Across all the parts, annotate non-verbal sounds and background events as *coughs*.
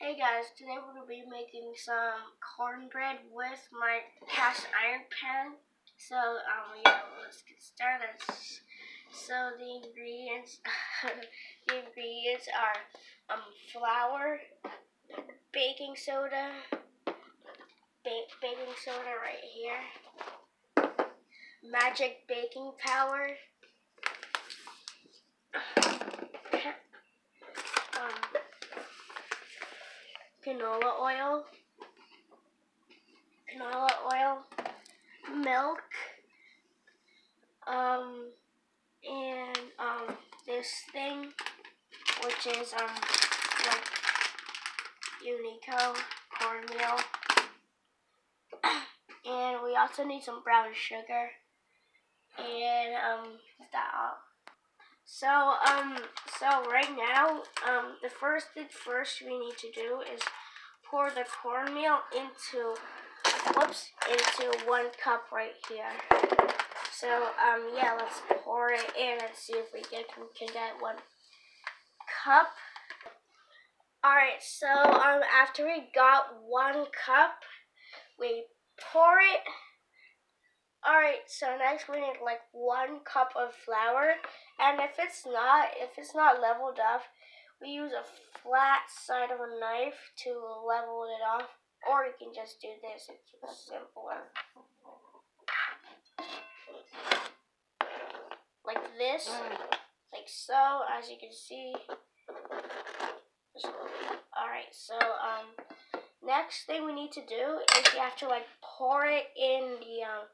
Hey guys, today we're going to be making some cornbread with my cast iron pan. So, um, yeah, let's get started. So the ingredients, *laughs* the ingredients are um, flour, baking soda, ba baking soda right here, magic baking powder, canola oil, canola oil, milk, um, and um, this thing, which is um, like Unico cornmeal, *coughs* and we also need some brown sugar, and um, that all. So, um, so right now, um, the first thing first we need to do is pour the cornmeal into, whoops, into one cup right here. So, um, yeah, let's pour it in and see if we get, can get one cup. Alright, so, um, after we got one cup, we pour it Alright, so next we need like one cup of flour, and if it's not, if it's not leveled up, we use a flat side of a knife to level it off, or you can just do this, it's simpler. Like this, like so, as you can see. Alright, so, um, next thing we need to do is you have to like pour it in the, um,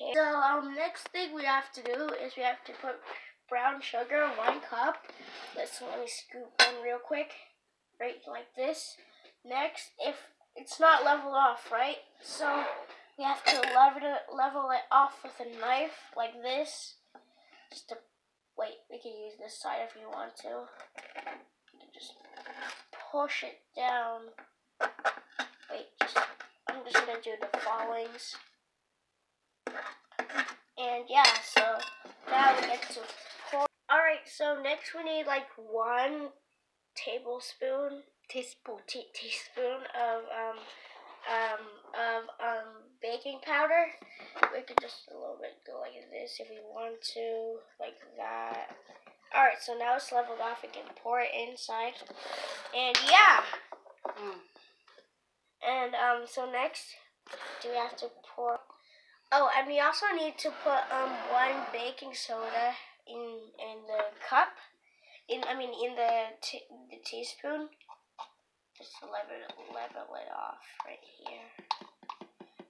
Okay. So um, next thing we have to do is we have to put brown sugar, one cup. Let's let me scoop in real quick, right like this. Next, if it's not leveled off, right? So we have to level it, level it off with a knife like this. Just to wait, we can use this side if you want to. Just push it down. Wait, just I'm just gonna do the followings. And yeah, so now we get to pour. Alright, so next we need like one tablespoon, teaspoon, te teaspoon of um um of um baking powder. We could just a little bit go like this if we want to, like that. Alright, so now it's leveled off. We can pour it inside. And yeah. Mm. And um so next do we have to pour Oh, and we also need to put um one baking soda in in the cup. In I mean in the the teaspoon. Just level level it off right here.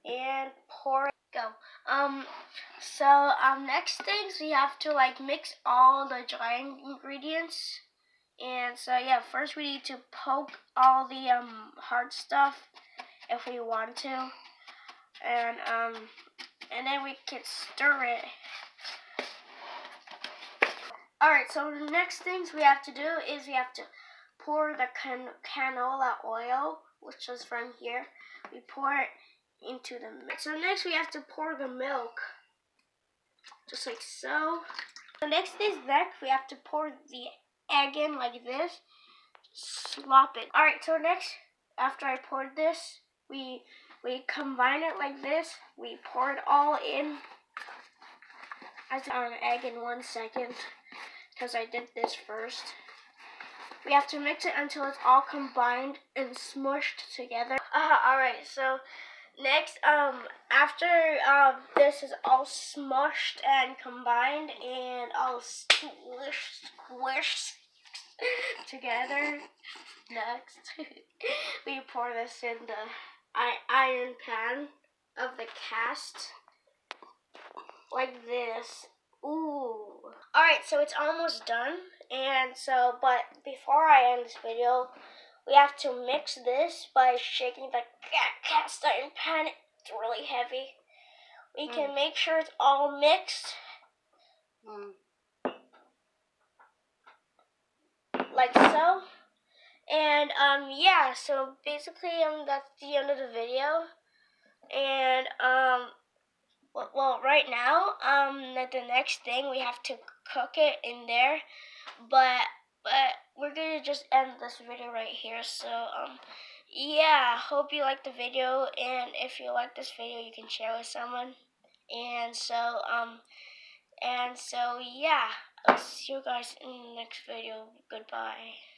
And pour it. Go. Um. So um. Next things we have to like mix all the dry ingredients. And so yeah, first we need to poke all the um hard stuff if we want to. And um and then we can stir it. Alright, so the next things we have to do is we have to pour the can canola oil, which is from here. We pour it into the milk. So next we have to pour the milk, just like so. The next is next we have to pour the egg in like this, slop it. Alright, so next, after I poured this, we we combine it like this. We pour it all in. I took an egg in one second because I did this first. We have to mix it until it's all combined and smushed together. Uh, Alright, so next, um, after um, this is all smushed and combined and all squished, squished *laughs* together, next, *laughs* we pour this in the iron pan of the cast like this. Ooh. Alright, so it's almost done. And so, but before I end this video, we have to mix this by shaking the cast iron pan. It's really heavy. We mm. can make sure it's all mixed. Mm. Like so. And um yeah, so basically um that's the end of the video. And um well, right now um the next thing we have to cook it in there, but but we're gonna just end this video right here. So um, yeah, hope you liked the video, and if you like this video, you can share with someone. And so um, and so yeah, I'll see you guys in the next video. Goodbye.